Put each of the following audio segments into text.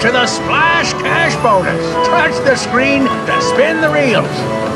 to the Splash Cash Bonus. Touch the screen to spin the reels.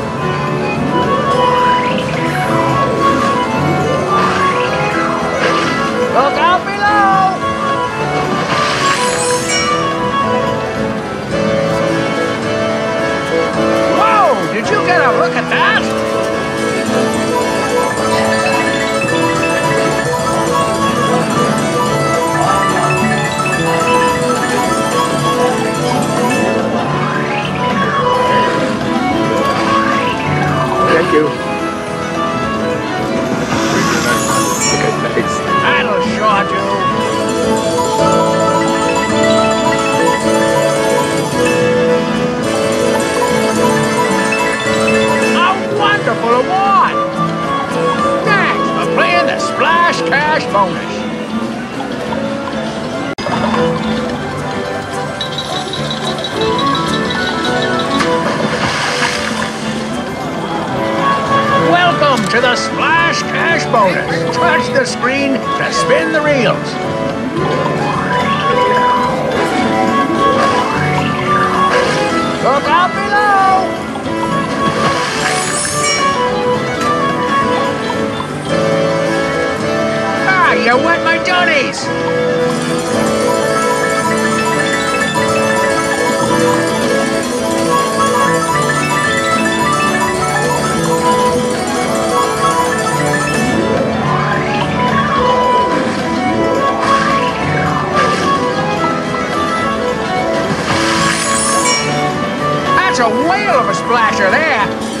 Cash Bonus. Welcome to the Splash Cash Bonus. Touch the screen to spin the reels. You wet my johnnies! That's a whale of a splasher there.